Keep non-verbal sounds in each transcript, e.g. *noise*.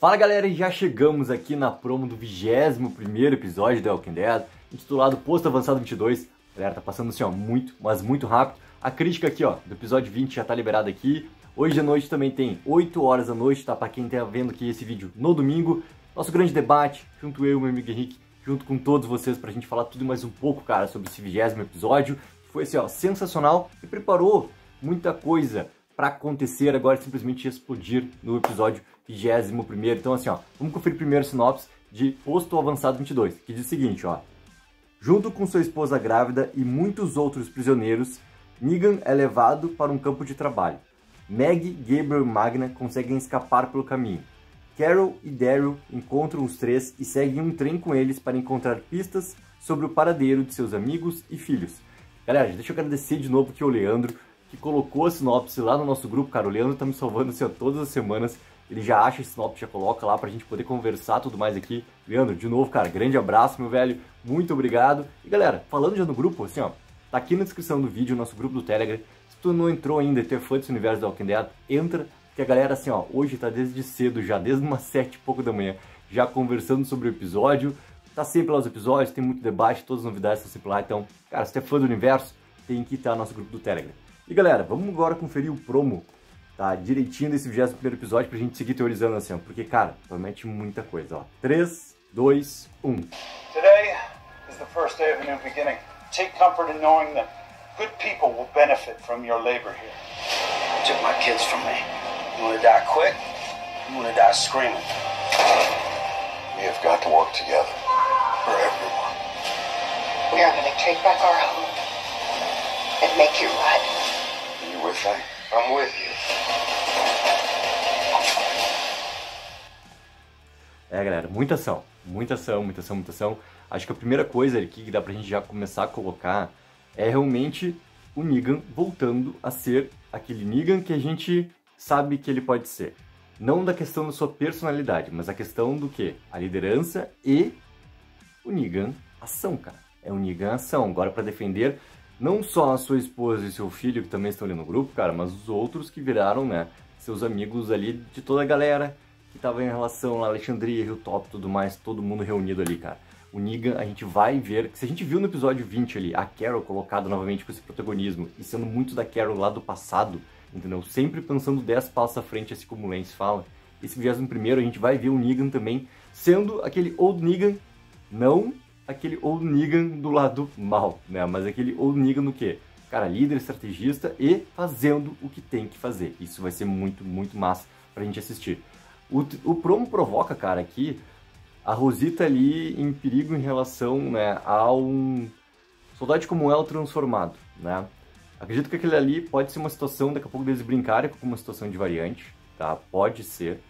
Fala galera, já chegamos aqui na promo do 21 episódio de The Walking Dead, intitulado Posto Avançado 22. Galera, tá passando assim ó, muito, mas muito rápido. A crítica aqui ó, do episódio 20 já tá liberada aqui. Hoje à noite também tem 8 horas da noite, tá? Pra quem tá vendo aqui esse vídeo no domingo. Nosso grande debate, junto eu meu amigo Henrique, junto com todos vocês, pra gente falar tudo mais um pouco, cara, sobre esse 20 episódio. Foi assim ó, sensacional e preparou muita coisa para acontecer agora simplesmente explodir no episódio 21 Então assim, ó, vamos conferir primeiro a sinopse de Posto Avançado 22, que diz o seguinte, ó. Junto com sua esposa grávida e muitos outros prisioneiros, Negan é levado para um campo de trabalho. Meg, Gabriel e Magna conseguem escapar pelo caminho. Carol e Daryl encontram os três e seguem um trem com eles para encontrar pistas sobre o paradeiro de seus amigos e filhos. Galera, deixa eu agradecer de novo aqui ao Leandro, que colocou a sinopse lá no nosso grupo, cara. O Leandro tá me salvando assim, ó, todas as semanas. Ele já acha a sinopse, já coloca lá pra gente poder conversar tudo mais aqui. Leandro, de novo, cara, grande abraço, meu velho. Muito obrigado. E galera, falando já no grupo, assim, ó, tá aqui na descrição do vídeo o nosso grupo do Telegram. Se tu não entrou ainda e tu é fã desse universo da Walking Dead, entra, que a galera, assim, ó, hoje tá desde cedo já, desde umas *laughs* sete e pouco da manhã, já conversando sobre o episódio. Tá sempre lá os episódios, tem muito debate, todas as novidades estão sempre lá. Então, cara, se tu é fã do universo, tem que estar no nosso grupo do Telegram. E galera, vamos agora conferir o promo, tá? Direitinho desse 21 episódio pra gente seguir teorizando assim, ó, porque, cara, promete muita coisa, ó. 3, 2, 1. Today is the first day of a new beginning. Take comfort in knowing that good people will benefit from your labor here. You took my kids from me. You wanna die quick? You wanna die screaming? We have got to work together for everyone. We are going to take back our home and make it right. Me? I'm with you. É, galera, muita ação. Muita ação, muita ação, muita ação. Acho que a primeira coisa aqui que dá pra gente já começar a colocar é realmente o Negan voltando a ser aquele Negan que a gente sabe que ele pode ser. Não da questão da sua personalidade, mas a questão do que? A liderança e o Negan ação, cara. É o Negan ação. Agora para defender não só a sua esposa e seu filho, que também estão ali no grupo, cara, mas os outros que viraram, né, seus amigos ali de toda a galera que tava em relação lá, Alexandria, Rio Top tudo mais, todo mundo reunido ali, cara. O Negan, a gente vai ver, se a gente viu no episódio 20 ali, a Carol colocada novamente com esse protagonismo, e sendo muito da Carol lá do passado, entendeu? Sempre pensando 10 passos à frente, assim como o Lance fala. Esse 21 a gente vai ver o Negan também sendo aquele old Negan, não aquele old Negan do lado mal, né? Mas aquele old Negan no quê? Cara, líder, estrategista e fazendo o que tem que fazer. Isso vai ser muito, muito massa pra gente assistir. O, o promo provoca, cara, aqui a Rosita ali em perigo em relação né, a um soldado como ela transformado, né? Acredito que aquele ali pode ser uma situação, daqui a pouco deles brincarem com uma situação de variante, tá? Pode ser.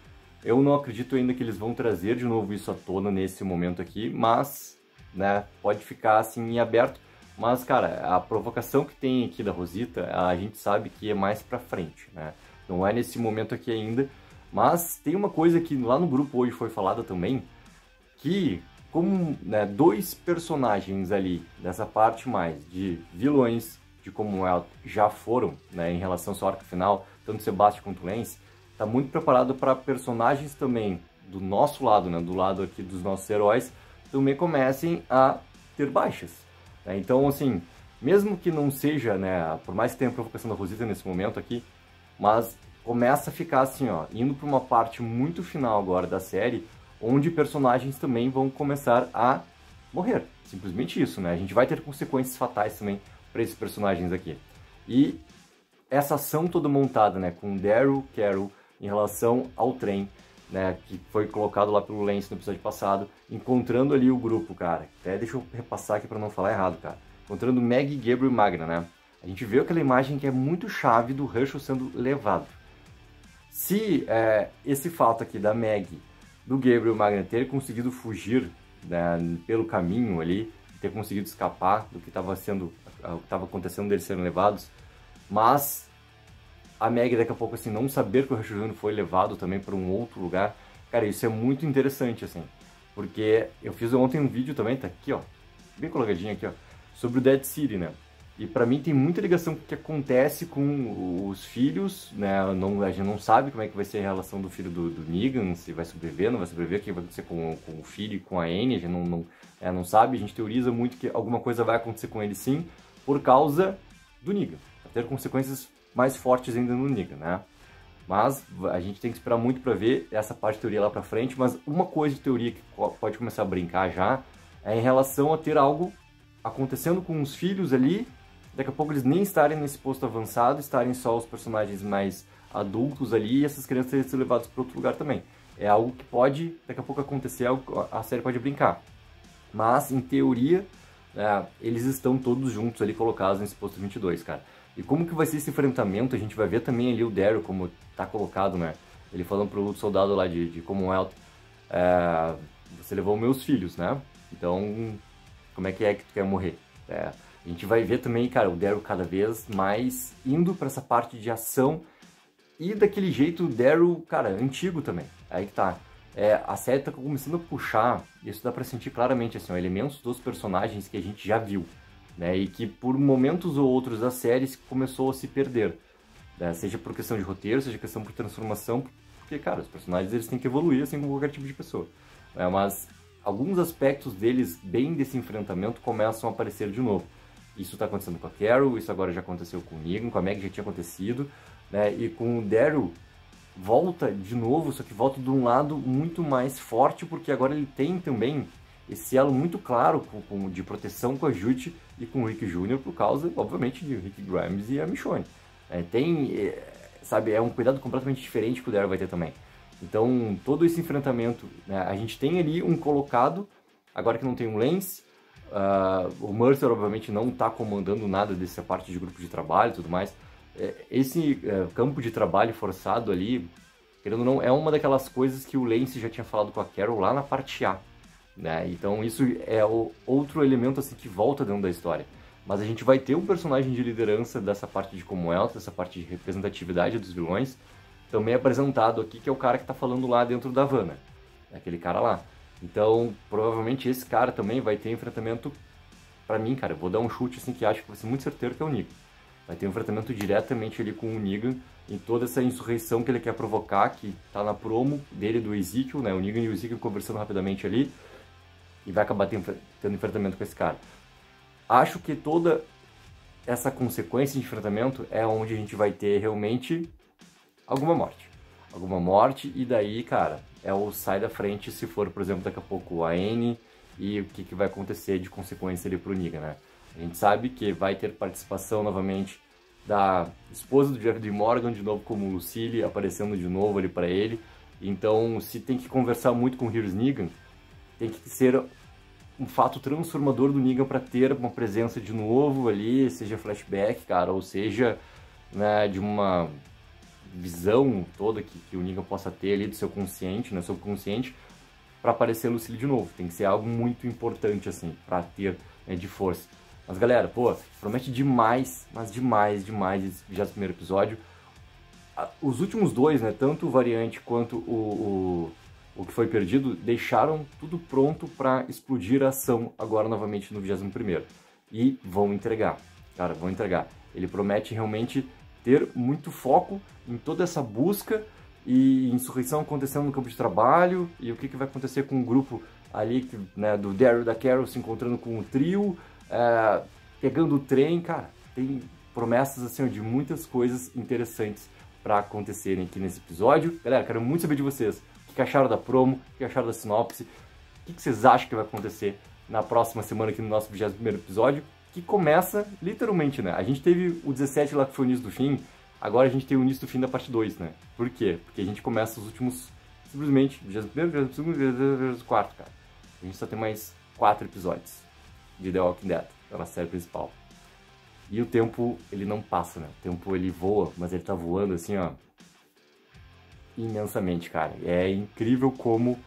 Eu não acredito ainda que eles vão trazer de novo isso à tona nesse momento aqui, mas né? Pode ficar assim em aberto. Mas, cara, a provocação que tem aqui da Rosita, a gente sabe que é mais pra frente, né? Não é nesse momento aqui ainda. Mas tem uma coisa que lá no grupo hoje foi falada também, que como né, dois personagens ali, dessa parte mais de vilões de Commonwealth já foram, né, em relação ao seu arco final, tanto Sebastian quanto Lance, tá muito preparado para personagens também do nosso lado, né, do lado aqui dos nossos heróis, também comecem a ter baixas. Né? Então, assim, mesmo que não seja, né, por mais que tenha provocação da Rosita nesse momento aqui, mas começa a ficar assim, ó, indo para uma parte muito final agora da série, onde personagens também vão começar a morrer. Simplesmente isso, né? A gente vai ter consequências fatais também para esses personagens aqui. E essa ação toda montada, né, com Daryl, Carol, em relação ao trem, né, que foi colocado lá pelo Lance no episódio passado, encontrando ali o grupo, cara. Até deixa eu repassar aqui para não falar errado, cara. Encontrando Meg, Gabriel e Magna, né? A gente vê aquela imagem que é muito chave do Herschel sendo levado. Se é, esse fato aqui da Meg, do Gabriel e Magna ter conseguido fugir né, pelo caminho ali, ter conseguido escapar do que estava sendo, estava acontecendo deles serem levados, mas a Meg daqui a pouco assim não saber que o Jr. foi levado também para um outro lugar, cara, isso é muito interessante assim, porque eu fiz ontem um vídeo também, tá aqui ó, bem coloquadinho aqui ó, sobre o Dead City, né? E para mim tem muita ligação com o que acontece com os filhos, né? Não, a gente não sabe como é que vai ser a relação do filho do, do Negan, se vai sobreviver, não vai sobreviver, o que vai acontecer com, com o filho e com a Anne, a gente não, não, é, não sabe. A gente teoriza muito que alguma coisa vai acontecer com ele sim, por causa do Negan. Vai ter consequências mais fortes ainda no Negan, né? Mas a gente tem que esperar muito para ver essa parte de teoria lá para frente. Mas uma coisa de teoria que pode começar a brincar já é em relação a ter algo acontecendo com os filhos ali daqui a pouco eles nem estarem nesse posto avançado, estarem só os personagens mais adultos ali e essas crianças serem levadas para outro lugar também. É algo que pode, daqui a pouco acontecer, a série pode brincar. Mas, em teoria, é, eles estão todos juntos ali colocados nesse posto 22, cara. E como que vai ser esse enfrentamento? A gente vai ver também ali o Daryl, como tá colocado, né? Ele falando pro soldado lá de, de Commonwealth, é, você levou meus filhos, né? Então, como é que é que tu quer morrer? É, a gente vai ver também, cara, o Daryl cada vez mais indo para essa parte de ação e daquele jeito Daryl, cara, antigo também. Aí que tá. É, a série tá começando a puxar, isso dá pra sentir claramente, assim, ó, elementos dos personagens que a gente já viu, né? E que por momentos ou outros da série começou a se perder. Né? Seja por questão de roteiro, seja questão por transformação, porque, cara, os personagens eles têm que evoluir assim como qualquer tipo de pessoa. É, mas alguns aspectos deles, bem desse enfrentamento, começam a aparecer de novo. Isso está acontecendo com a Carol, isso agora já aconteceu com o Negan, com a Meg já tinha acontecido, né? E com o Daryl volta de novo, só que volta de um lado muito mais forte, porque agora ele tem também esse elo muito claro com, com, de proteção com a Jute e com o Rick Jr. por causa, obviamente, de Rick Grimes e a Michonne. É, tem, é, sabe, é um cuidado completamente diferente que o Daryl vai ter também. Então, todo esse enfrentamento, né, a gente tem ali um colocado, agora que não tem um Lance, Uh, o Mercer, obviamente, não está comandando nada dessa parte de grupo de trabalho e tudo mais. É, esse é, campo de trabalho forçado ali, querendo ou não, é uma daquelas coisas que o Lance já tinha falado com a Carol lá na parte A. Né? Então, isso é o outro elemento assim que volta dentro da história. Mas a gente vai ter um personagem de liderança dessa parte de Commonwealth, dessa parte de representatividade dos vilões, também apresentado aqui, que é o cara que está falando lá dentro da Havana. É aquele cara lá. Então, provavelmente esse cara também vai ter enfrentamento para mim, cara. Vou dar um chute assim que acho que vai ser muito certeiro que é o Negan. Vai ter um enfrentamento diretamente ali com o Negan em toda essa insurreição que ele quer provocar, que tá na promo dele do Ezekiel, né? O Negan e o Ezekiel conversando rapidamente ali e vai acabar tendo, enfrentamento com esse cara. Acho que toda essa consequência de enfrentamento é onde a gente vai ter realmente alguma morte. Alguma morte e daí, cara, é o sai da frente se for, por exemplo, daqui a pouco a N e o que, que vai acontecer de consequência ali pro Negan, né? A gente sabe que vai ter participação novamente da esposa do Jeffrey Morgan, de novo como Lucille, aparecendo de novo ali para ele. Então, se tem que conversar muito com o Heroes Negan, tem que ser um fato transformador do Negan para ter uma presença de novo ali, seja flashback, cara, ou seja, né, de uma visão toda que, que o Negan possa ter ali do seu consciente, né, subconsciente, para aparecer Lucille de novo. Tem que ser algo muito importante, assim, para ter né, de força. Mas galera, pô, promete demais, mas demais, demais já no primeiro episódio. Os últimos dois, né, tanto o Variante quanto o, o, o que foi perdido, deixaram tudo pronto para explodir a ação agora novamente no 21 E vão entregar, cara, vão entregar. Ele promete realmente ter muito foco em toda essa busca e insurreição acontecendo no campo de trabalho e o que, que vai acontecer com o grupo ali né, do Daryl da Carol se encontrando com o trio, é, pegando o trem, cara, tem promessas assim de muitas coisas interessantes para acontecerem aqui nesse episódio. Galera, quero muito saber de vocês. O que acharam da promo? O que acharam da sinopse? O que vocês acham que vai acontecer na próxima semana aqui no nosso 21 episódio? que começa literalmente, né? A gente teve o 17 lá que foi o início do fim, agora a gente tem o início do fim da parte 2, né? Por quê? Porque a gente começa os últimos, simplesmente, 21, 22, 24, cara. A gente só tem mais 4 episódios de The Walking Dead, na série principal. E o tempo, ele não passa, né? O tempo, ele voa, mas ele tá voando assim, ó, imensamente, cara. É incrível como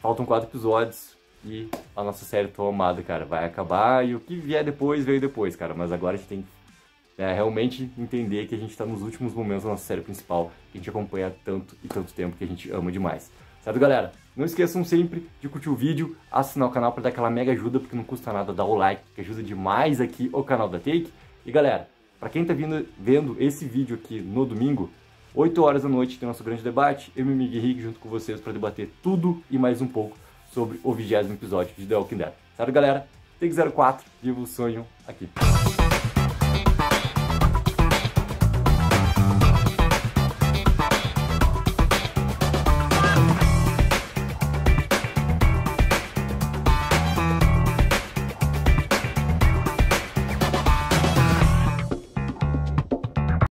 faltam 4 episódios, e a nossa série tão amada, cara, vai acabar e o que vier depois veio depois, cara. Mas agora a gente tem que é, realmente entender que a gente está nos últimos momentos da nossa série principal, que a gente acompanha tanto e tanto tempo que a gente ama demais. Certo, galera? Não esqueçam sempre de curtir o vídeo, assinar o canal para dar aquela mega ajuda, porque não custa nada dar o like, que ajuda demais aqui o canal da Take. E galera, para quem tá vindo, vendo esse vídeo aqui no domingo, 8 horas da noite tem nosso grande debate, eu e meu amigo Henrique junto com vocês para debater tudo e mais um pouco sobre o vigésimo episódio de The Walking Dead. Certo, galera? Take 04, viva o sonho aqui.